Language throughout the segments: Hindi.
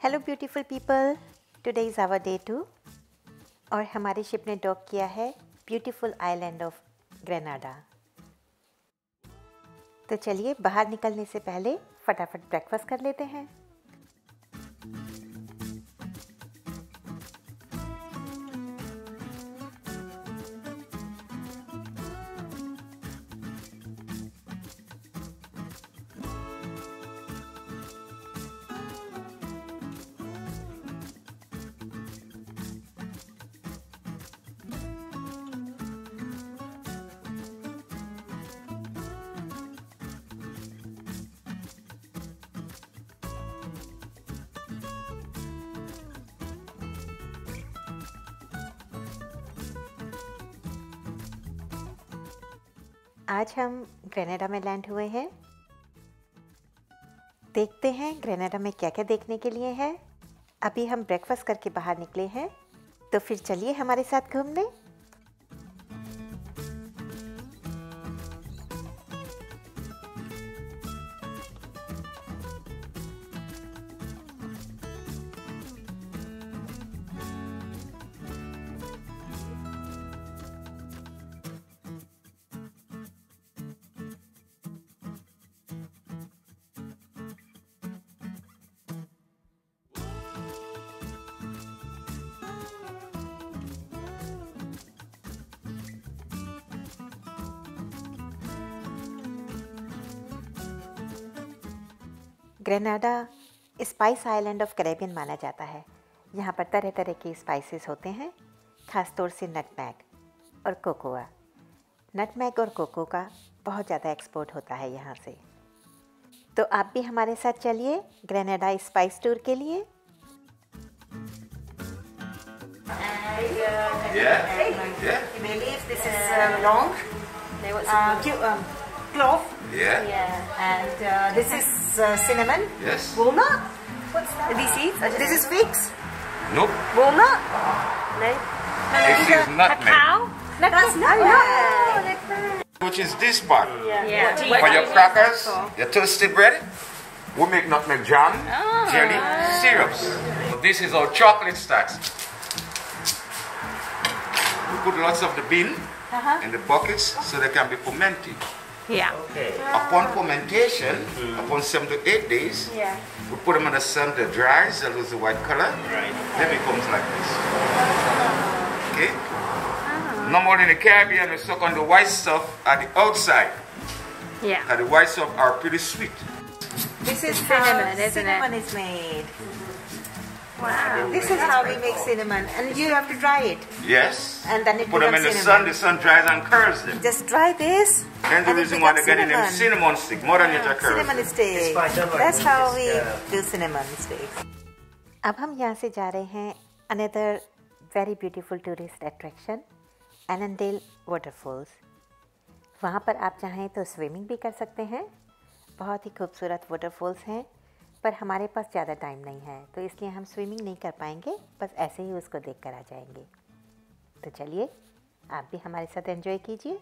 Hello beautiful people today is our day two और हमारी शिप ने डॉक किया है ब्यूटीफुल आइलैंड ऑफ़ ग्रेनाडा तो चलिए बाहर निकलने से पहले फटाफट ब्रेकफास्ट कर लेते हैं। आज हम ग्रेनेडा में लैंड हुए हैं। देखते हैं ग्रेनेडा में क्या क्या देखने के लिए है। अभी हम ब्रेकफास्ट करके बाहर निकले हैं तो फिर चलिए हमारे साथ घूमने। Grenada spice island of Caribbean माना जाता है यहाँ पर तरह तरह के स्पाइसेस होते हैं खास तौर से नटमैग और कोकोआ नटमैग और कोको का बहुत ज़्यादा एक्सपोर्ट होता है यहाँ से तो आप भी हमारे साथ चलिए ग्रेनाडा स्पाइस टूर के लिए uh. Uh, um, clove. Yeah? Yeah. And uh, this is uh, cinnamon. Yes? Walnut. What's that? These seeds. This is figs. Nope. Walnut. No. This is nutmeg. That's nutmeg. Which is this part. Yeah. For your crackers, your toasted bread, we make nutmeg jam, jelly, syrups. This is our chocolate starts. We put lots of the bean in the buckets so they can be fermented. Yeah. Okay. Upon fermentation, mm-hmm. upon seven to eight days, Yeah. we put them in the sun to dry, so lose the white color. Right. Then it becomes like this. Okay? Uh-huh. Normally in the Caribbean, we suck on the white stuff at the outside. Yeah. And the white stuff are pretty sweet. This is Cinnamon, how isn't it? cinnamon is made. Wow. This is how we make cinnamon, and you have to dry it. Yes. And then it put them in becomes the cinnamon. sun, the sun dries and curls them. Just dry this. The and it reason why they becomes get in them cinnamon. cinnamon stick, more than nature curls. Cinnamon them. stick. fine, don't worry, That's how we uh, do cinnamon sticks. अब हम यहाँ से जा रहे हैं another very beautiful tourist attraction Annandale waterfalls वहाँ पर आप चाहें तो स्विमिंग भी कर सकते हैं बहुत ही खूबसूरत वाटरफॉल्स हैं पर हमारे पास ज़्यादा टाइम नहीं है तो इसलिए हम स्विमिंग नहीं कर पाएँगे, बस ऐसे ही उसको देख कर आ जाएँगे। तो चलिए, आप भी हमारे साथ एंजॉय कीजिए।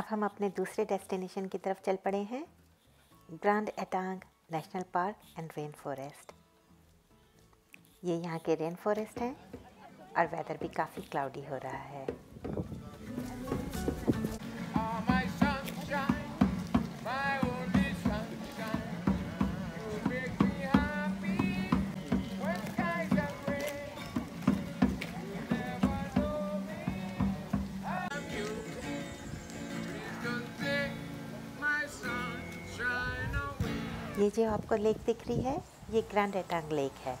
अब हम अपने दूसरे डेस्टिनेशन की तरफ़ चल पड़े हैं। Grand Etang national park and rain forest. ये यहाँ के रेन फॉरेस्ट हैं और वेदर भी काफ़ी क्लाउडी हो रहा है। ये जो आपको लेक दिख रही है, ये ग्रैंड एटांग लेक है।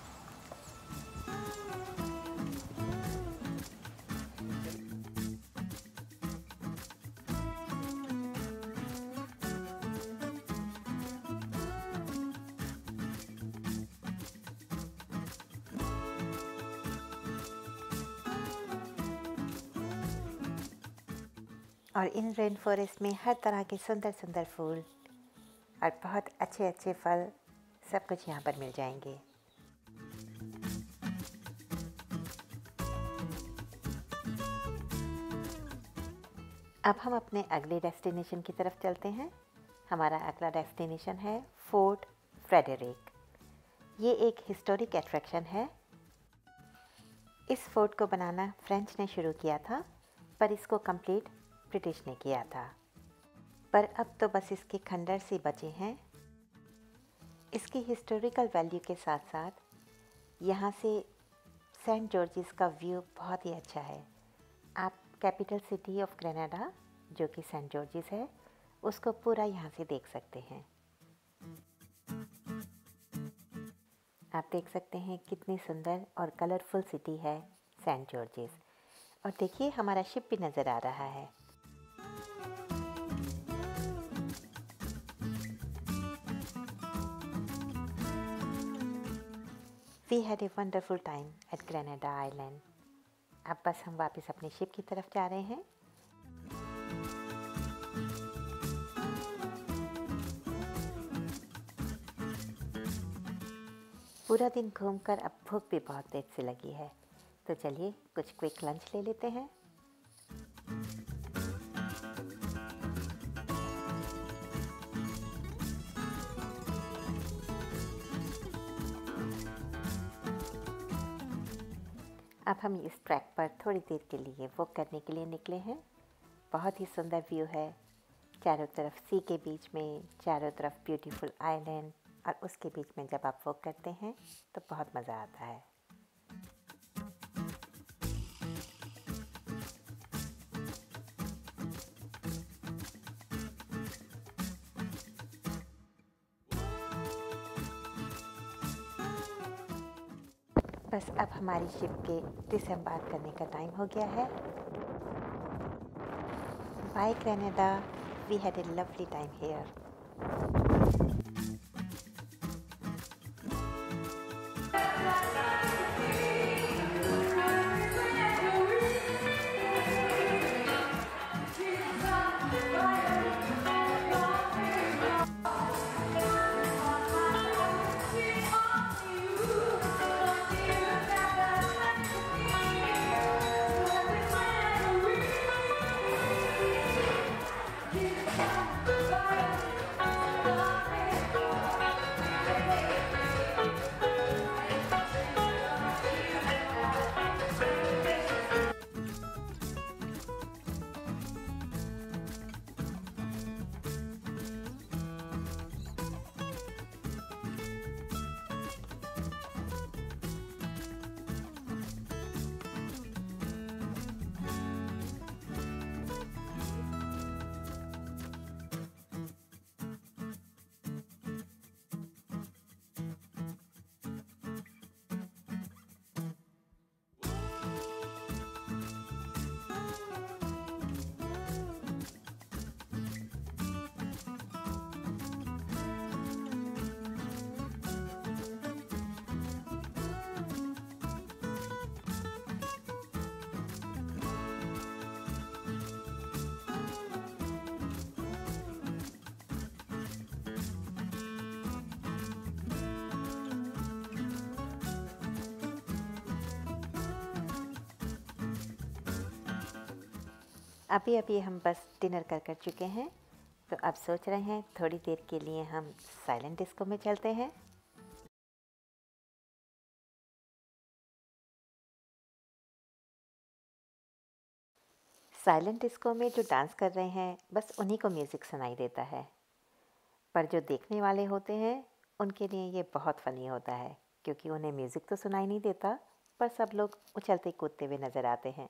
और इन रेन फॉरेस्ट में हर तरह के सुंदर सुंदर फूल और बहुत अच्छे अच्छे फल सब कुछ यहाँ पर मिल जाएँगे। अब हम अपने अगले डेस्टिनेशन की तरफ़ चलते हैं। हमारा अगला डेस्टिनेशन है फोर्ट फ्रेडरिक। ये एक हिस्टोरिक अट्रैक्शन है। इस फोर्ट को बनाना फ्रेंच ने शुरू किया था, पर इसको कंप्लीट ब्रिटिश ने किया था। पर अब तो बस इसके खंडर से बचे हैं। इसकी हिस्टोरिकल वैल्यू के साथ साथ यहाँ से सेंट जॉर्जिस का व्यू बहुत ही अच्छा है। आप कैपिटल सिटी ऑफ़ ग्रेनाडा जो कि सेंट जॉर्जिस है, उसको पूरा यहाँ से देख सकते हैं। आप देख सकते हैं कितनी सुंदर और कलरफुल सिटी है सेंट जॉर्जिस और देखिए हमारा शिप भी नज़र आ रहा है। We had a wonderful time at Grenada island अब बस हम वापस अपने शिप की तरफ़ जा रहे हैं। पूरा दिन घूमकर अब भूख भी बहुत तेज से लगी है। तो चलिए कुछ क्विक लंच ले लेते हैं। हम इस ट्रैक पर थोड़ी देर के लिए वॉक करने के लिए निकले हैं। बहुत ही सुंदर व्यू है। चारों तरफ़ सी के बीच में, चारों तरफ़ ब्यूटीफुल आइलैंड और उसके बीच में जब आप वॉक करते हैं तो बहुत मज़ा आता है। बस अब हमारी शिप के डिसम्बार्क करने का टाइम हो गया है। Bye Canada we had a lovely time here अभी अभी हम बस डिनर कर कर चुके हैं। तो अब सोच रहे हैं, थोड़ी देर के लिए हम साइलेंट डिस्को में चलते हैं। साइलेंट डिस्को में जो डांस कर रहे हैं, बस उन्हीं को म्यूज़िक सुनाई देता है। पर जो देखने वाले होते हैं, उनके लिए ये बहुत फ़नी होता है, क्योंकि उन्हें म्यूज़िक तो सुनाई नहीं देता, पर सब लोग उछलते कूदते हुए नज़र आते हैं।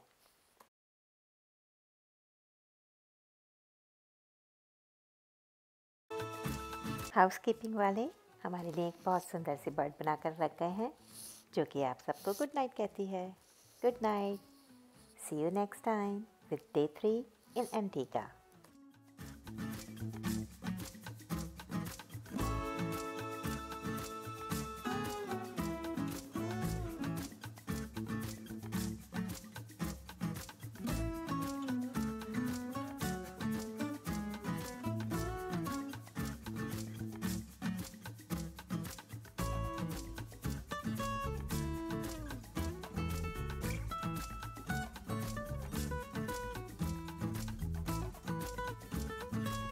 हाउसकीपिंग वाले हमारे लिए एक बहुत सुंदर सी बर्ड बनाकर रख गए हैं, जो कि आप सबको गुड नाइट कहती है good night see you next time with day three in Antigua.